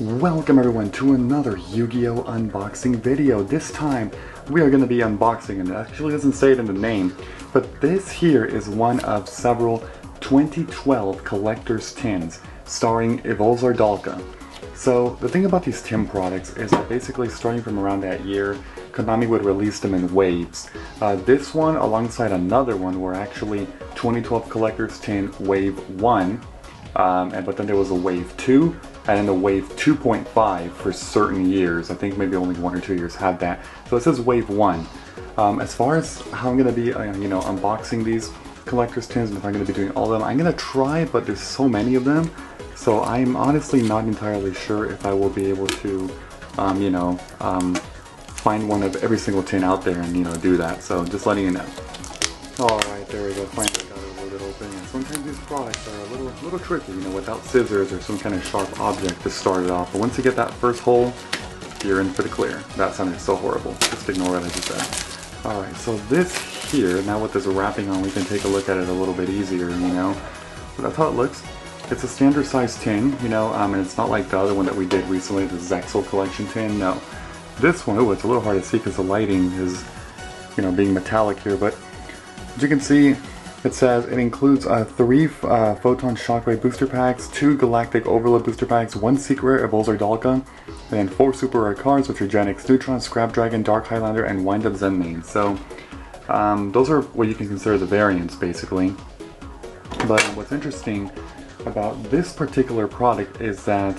Welcome everyone to another Yu-Gi-Oh! unboxing video. This time we are going to be unboxing, and it actually doesn't say it in the name, but this here is one of several 2012 collector's tins starring Evolzar Dolkka. So the thing about these tin products is that basically starting from around that year, Konami would release them in waves. Uh, this one alongside another one were actually 2012 collector's tin wave 1, um, and but then there was a wave 2 and then the Wave 2.5 for certain years. I think maybe only one or two years had that. So this is Wave 1. Um, as far as how I'm going to be, uh, you know, unboxing these collector's tins and if I'm going to be doing all of them, I'm going to try, but there's so many of them. So I'm honestly not entirely sure if I will be able to, um, you know, um, find one of every single tin out there and, you know, do that. So just letting you know. Alright, there we go. Finally sometimes these products are a little, little tricky, you know, without scissors or some kind of sharp object to start it off. But once you get that first hole, you're in for the clear. That sounded so horrible. Just ignore what I just said. Alright, so this here, now with this wrapping on, we can take a look at it a little bit easier, you know. So that's how it looks. It's a standard size tin, you know, um, and it's not like the other one that we did recently, the Zexal collection tin, no. This one, oh, it's a little hard to see because the lighting is, you know, being metallic here, but as you can see, it says it includes uh, three uh, Photon Shockwave booster packs, two Galactic Overload booster packs, one secret Rare Evolzar Dolkka, and four super rare cards, which are Genex Neutron, Scrap Dragon, Dark Highlander, and Wind Up Zenmain. So um, those are what you can consider the variants, basically. But what's interesting about this particular product is that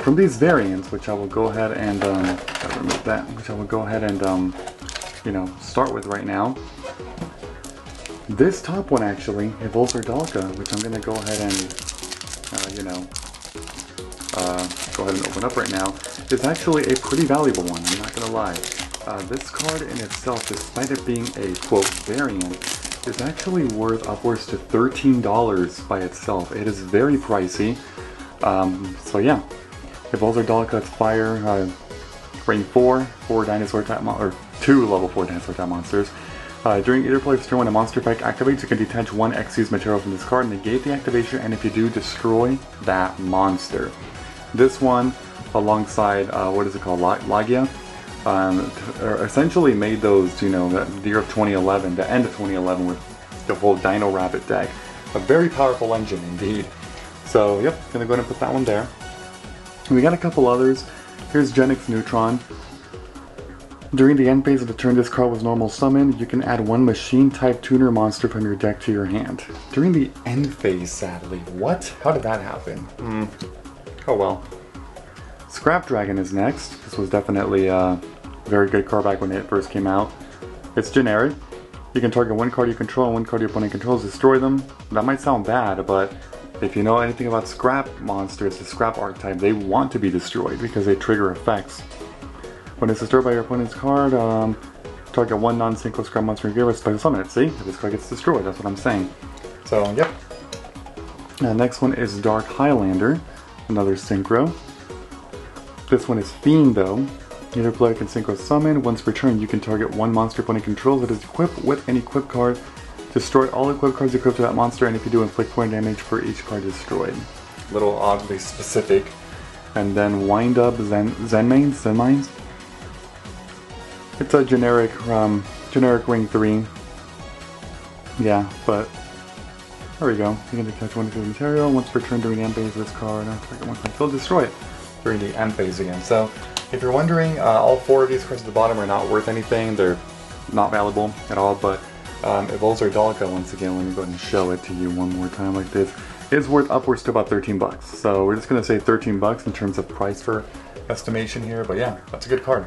from these variants, which I will go ahead and um, remove that, which I will go ahead and um, you know start with right now. This top one actually, Evolzar Dolkka, which I'm going to go ahead and, uh, you know, uh, go ahead and open up right now, is actually a pretty valuable one, I'm not going to lie. Uh, this card in itself, despite it being a, quote, variant, is actually worth upwards to $13 by itself. It is very pricey. Um, so yeah, Evolzar Dolkka Fire, uh, Rank 4, 4 Dinosaur type, or 2 level 4 Dinosaur type monsters. Uh, during either turn when a monster effect activates, you can detach one Xyz material from this card, negate the activation, and if you do, destroy that monster. This one, alongside, uh, what is it called, Laggia, um, essentially made those, you know, the year of 2011, the end of 2011 with the whole Dino Rabbit deck. A very powerful engine indeed. So, yep, gonna go ahead and put that one there. We got a couple others. Here's Genex Neutron. During the end phase of the turn this card was normal summoned, you can add one machine type tuner monster from your deck to your hand. During the end phase, sadly. What? How did that happen? Mm. Oh well. Scrap Dragon is next. This was definitely a very good card back when it first came out. It's generic. You can target one card you control and one card your opponent controls, destroy them. That might sound bad, but if you know anything about scrap monsters, the scrap archetype, they want to be destroyed because they trigger effects. When it's destroyed by your opponent's card, um, target one non-synchro scrap monster in your with special summon it. See? If this card gets destroyed, that's what I'm saying. So, yep. Uh, next one is Dark Highlander, another synchro. This one is Fiend though. Either player can synchro summon. Once per turn, you can target one monster opponent controls that is equipped with an equip card. Destroy all equipped cards equipped to that monster, and if you do, inflict point damage for each card destroyed. Little oddly specific. And then Wind Up Zen Zenmains? Zenmains? It's a generic, um, generic ring 3. Yeah, but there we go. You can detach one of the material once per turn during end phase of this card. Target one will destroy it during the end phase again. So, if you're wondering, uh, all four of these cards at the bottom are not worth anything. They're not valuable at all, but um, Evolzar Dolkka, once again, let me go ahead and show it to you one more time like this, is worth upwards to about 13 bucks. So we're just going to say 13 bucks in terms of price for estimation here, but yeah, that's a good card.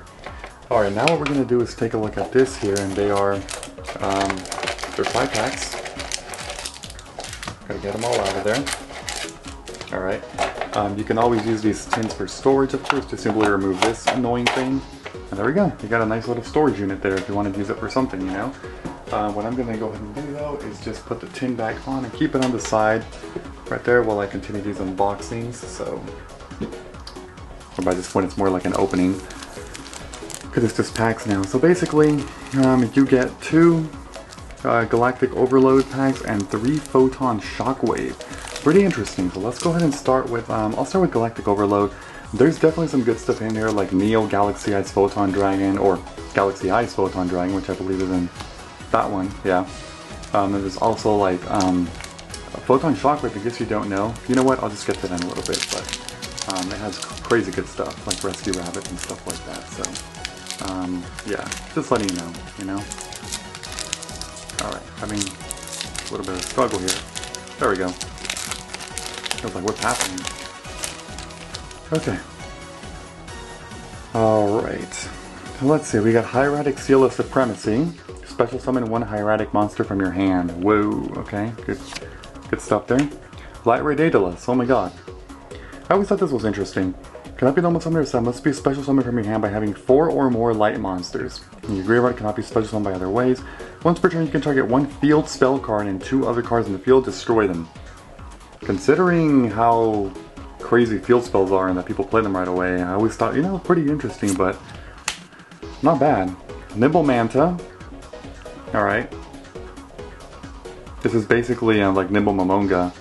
Alright, now what we're to do is take a look at this here, and they are, um, they're five packs. Gotta get them all out of there. Alright, um, you can always use these tins for storage, of course, to simply remove this annoying thing. And there we go, you got a nice little storage unit there if you want to use it for something, you know. Uh, what I'm to go ahead and do though is just put the tin back on and keep it on the side right there while I continue these unboxings, so... Or by this point it's more like an opening because it's just packs now. So basically, um, you get two uh, Galactic Overload packs and three Photon Shockwave. pretty interesting. So let's go ahead and start with, um, I'll start with Galactic Overload. There's definitely some good stuff in here like Neo Galaxy Eyes Photon Dragon or Galaxy Eyes Photon Dragon, which I believe is in that one, yeah. Um, there's also like um, Photon Shockwave, I guess you don't know. You know what, I'll just get to that in a little bit, but um, it has crazy good stuff like Rescue Rabbit and stuff like that, so um, yeah, just letting you know, you know. Alright, having a little bit of struggle here. There we go. I like, what's happening? Okay. Alright. Let's see, we got Hieratic Seal of Supremacy. Special summon one hieratic monster from your hand. Whoa, okay, good good stuff there. Light Ray Daedalus, oh my god. I always thought this was interesting. Cannot be normal summoner set, must be a special summon from your hand by having four or more light monsters. And your graveyard cannot be special summoned by other ways. Once per turn you can target one field spell card and two other cards in the field, destroy them. Considering how crazy field spells are and that people play them right away, I always thought, you know, pretty interesting, but not bad. Nimble Manta. Alright. This is basically uh, like Nimble Momonga.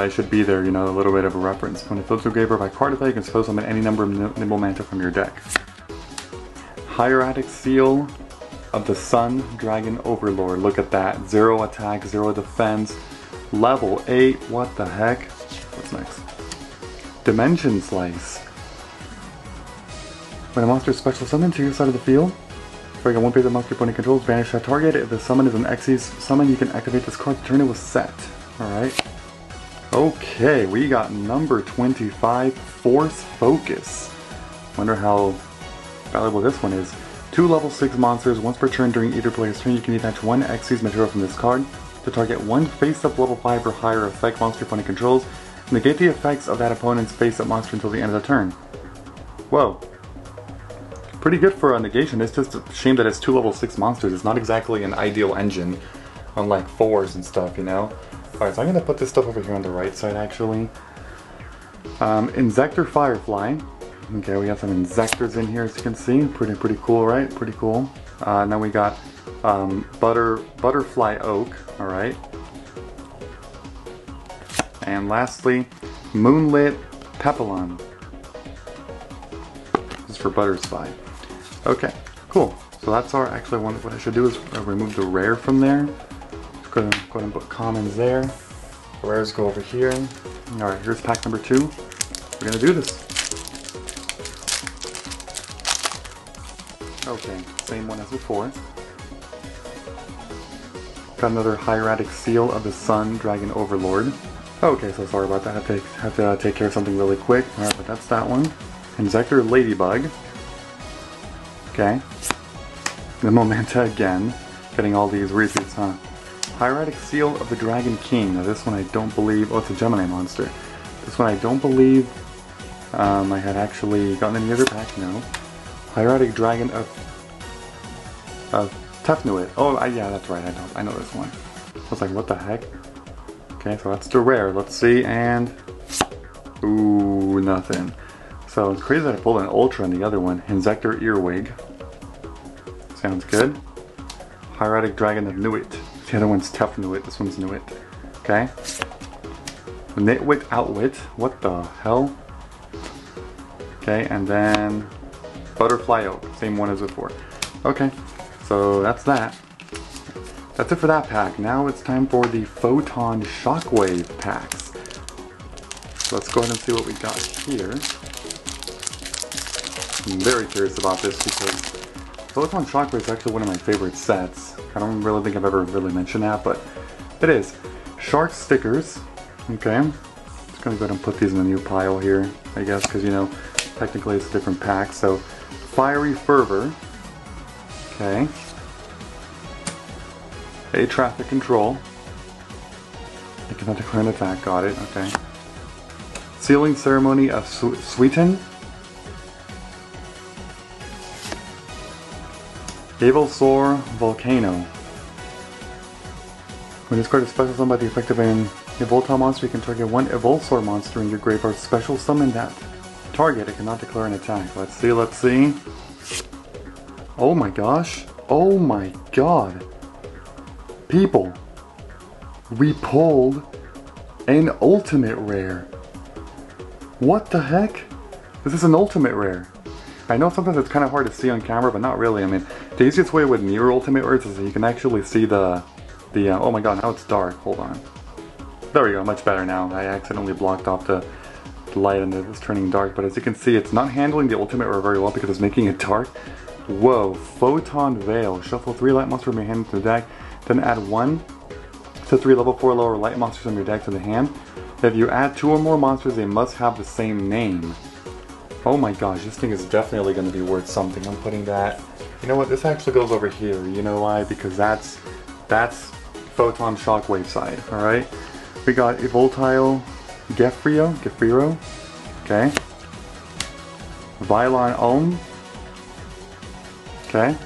It should be there, you know, a little bit of a reference. When a fills your graveyard by card effect, you can suppose summon any number of Nimble Manta from your deck. Hieratic Seal of the Sun Dragon Overlord. Look at that. Zero attack, zero defense. Level 8. What the heck? What's next? Dimension Slice. When a monster is special summoned to your side of the field, Target one piece of monster opponent controls, banish that target. If the summon is an Xyz summon, you can activate this card to turn it with set. Alright. Okay, we got number 25, Force Focus. Wonder how valuable this one is. Two level 6 monsters, once per turn during either player's turn, you can detach one Xyz material from this card to target one face-up level 5 or higher effect monster opponent controls. Negate the effects of that opponent's face-up monster until the end of the turn. Whoa, pretty good for a negation. It's just a shame that it's two level 6 monsters. It's not exactly an ideal engine, unlike 4s and stuff, you know? Alright, so I'm going to put this stuff over here on the right side, actually. Um, Inzektor Firefly. Okay, we got some Inzektors in here, as you can see. Pretty, pretty cool, right? Pretty cool. Uh, and then we got um, Butter, Butterflyoke, alright? And lastly, Moonlit Papillon. This is for Butterfly. Okay, cool. So that's our, actually what I should do is uh, remove the rare from there. Go ahead, and, put commons there. The rares go over here. All right, here's pack number two. We're gonna do this. Okay, same one as before. Got another hieratic seal of the sun, dragon overlord. Okay, so sorry about that. I have to, have to uh, take care of something really quick. All right, but that's that one. Inzektor ladybug. Okay. The Momenta again. Getting all these repeats, huh? Hieratic Seal of the Dragon King. Now this one I don't believe... Oh, it's a Gemini monster. This one I don't believe um, I had actually gotten any other pack. No. Hieratic Dragon of... Of Tefnuit. Oh, I, yeah, that's right. I know, I know this one. I was like, what the heck? Okay, so that's the rare. Let's see, and... Ooh, nothing. So it's crazy that I pulled an Ultra on the other one. Inzektor Earwig. Sounds good. Hieratic Dragon of Nuit. The other one's Tefnuit. This one's Nuit. Okay. Nitwit Outwit. What the hell? Okay, and then Butterflyoke. Same one as before. Okay, so that's that. That's it for that pack. Now it's time for the Photon Shockwave packs. let's go ahead and see what we got here. I'm very curious about this because Photon Shockwave is actually one of my favorite sets. I don't really think I've ever really mentioned that, but it is. Shark stickers. Okay. Just gonna go ahead and put these in a new pile here, I guess, because you know, technically it's a different pack. So, Fiery Fervor. Okay. A Traffic Control. I cannot declare an attack, got it, okay. Sealing Ceremony of Suiton. Gavelsaur Volcano. When this card is special summoned by the effect of an Evoltile monster, you can target one Evolsaur monster in your graveyard. Special summon that target. It cannot declare an attack. Let's see, let's see. Oh my gosh. Oh my god. People, we pulled An ultimate rare. What the heck? This is an ultimate rare. I know sometimes it's kind of hard to see on camera, but not really. I mean, the easiest way with newer ultimate rares is that you can actually see the, the, uh, oh my god, now it's dark. Hold on. There we go, much better now. I accidentally blocked off the, light and it's turning dark, but as you can see, it's not handling the ultimate rare very well because it's making it dark. Whoa, Photon Veil. Shuffle three light monsters from your hand to the deck, then add one to three level four lower light monsters from your deck to the hand. If you add two or more monsters, they must have the same name. Oh my gosh, this thing is definitely going to be worth something. I'm putting that. You know what? This actually goes over here. You know why? Because that's that's Photon Shockwave side. All right. We got Evoltile Gefrio, Gefiro. Okay. Vylon Ohm. Okay.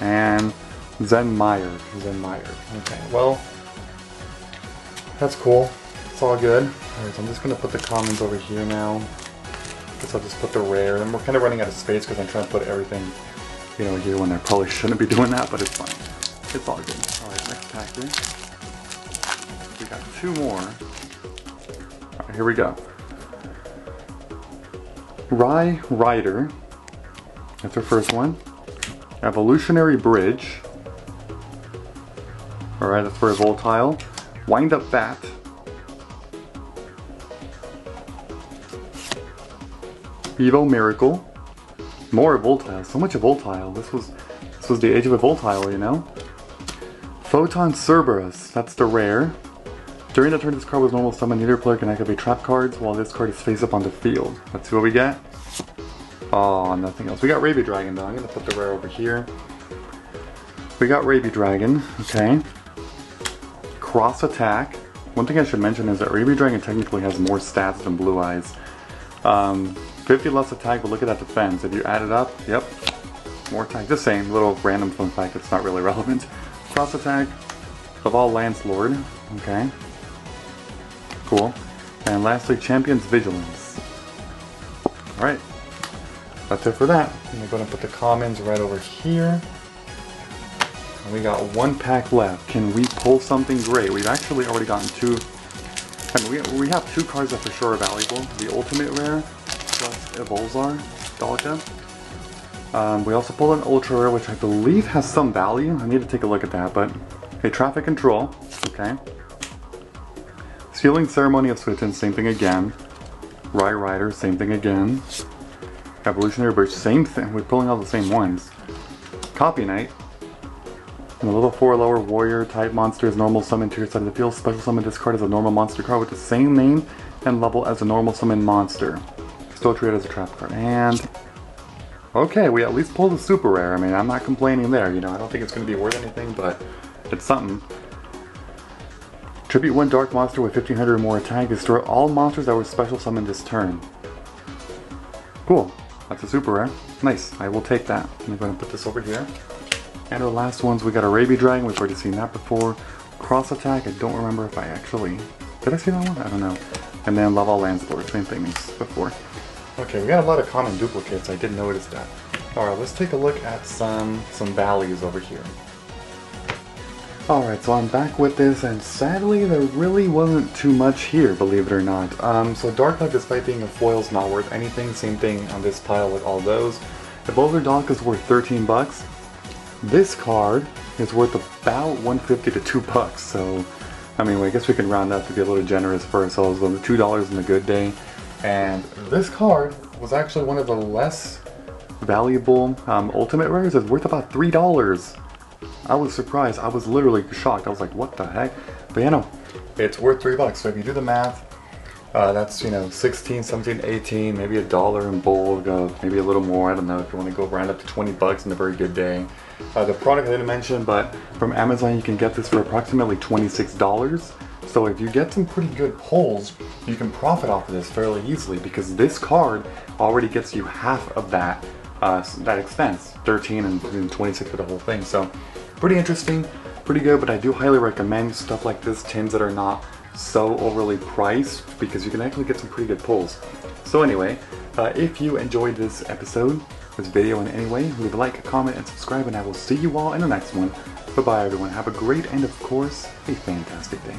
And Zen Meyer. Zen Meyer. Okay. Well, that's cool. It's all good. Alright, so I'm just gonna put the commons over here now. Guess I'll just put the rare. And we're kind of running out of space because I'm trying to put everything, you know, here when I probably shouldn't be doing that, but it's fine. It's all good. Alright, next pack. We got two more. Alright, here we go. Rai Rider. That's our first one. Evolutionary Bridge. Alright, that's for Evoltile. Wind Up Bat. Evo Miracle. More Voltile. So much of Voltile. This was this was the age of Evoltile, you know? Photon Cerberus. That's the rare. During the turn this card was normal summon, neither player can activate trap cards while this card is face up on the field. Let's see what we get. Oh, nothing else. We got Rabidragon though. I'm gonna put the rare over here. We got Rabidragon, okay. Cross Attack. One thing I should mention is that Rabidragon technically has more stats than Blue Eyes. Um, 50 less attack, but look at that defense. If you add it up, yep, more attack. The same little random fun fact, it's not really relevant. Cross attack, Laval Lancelord, okay. Cool. And lastly, Champion's Vigilance. Alright, that's it for that. I'm gonna put the commons right over here. And we got one pack left. Can we pull something great? We've actually already gotten two. I mean, we, we have two cards that for sure are valuable. The Ultimate Rare Evolzar Dolkka. Um, we also pulled an Ultra Rare, which I believe has some value. I need to take a look at that, but a Traffic Control, okay. Sealing Ceremony of Suiton, same thing again. Rai Rider, same thing again. Evolutionary Bridge, same thing. We're pulling all the same ones. Copy Knight. And a level 4 lower warrior type monster is normal summon to your side of the field. Special summon this card as a normal monster card with the same name and level as a normal summon monster. Still treated as a trap card. And okay, we at least pulled a super rare. I mean, I'm not complaining there. You know, I don't think it's going to be worth anything, but it's something. Tribute one dark monster with 1500 or more attack. Destroy all monsters that were special summoned this turn. Cool. That's a super rare. Nice. I will take that. I'm going to put this over here. And our last ones, we got a Rabidragon. We've already seen that before. Cross Attack. I don't remember if I actually... Did I see that one? I don't know. And then Laval Lancelord. Same thing as before. Okay, we got a lot of common duplicates. I didn't notice that. Alright, let's take a look at some, some values over here. Alright, so I'm back with this, and sadly there really wasn't too much here, believe it or not. Um, so Dark Knight, despite being a foil, is not worth anything. Same thing on this pile with all those. The Boulder Dock is worth 13 bucks. This card is worth about 150 to 2 bucks, so I mean, I guess we can round up to be a little generous for ourselves on the $2 in a good day. And this card was actually one of the less valuable um, Ultimate Rares. It's worth about $3. I was surprised. I was literally shocked. I was like, what the heck? But you know, it's worth three bucks. So if you do the math, uh, that's, you know, 16, 17, 18, maybe a dollar in bulk, uh, maybe a little more. I don't know if you want to go round up to 20 bucks in a very good day. Uh, the product I didn't mention, but from Amazon you can get this for approximately $26. So if you get some pretty good pulls, you can profit off of this fairly easily because this card already gets you half of that uh, that expense, 13 and 26 for the whole thing. So pretty interesting, pretty good, but I do highly recommend stuff like this, tins that are not so overly priced because you can actually get some pretty good pulls. So anyway, uh, if you enjoyed this episode, this video in any way, leave a like, comment, and subscribe, and I will see you all in the next one. Bye-bye everyone, have a great and of course, a fantastic day.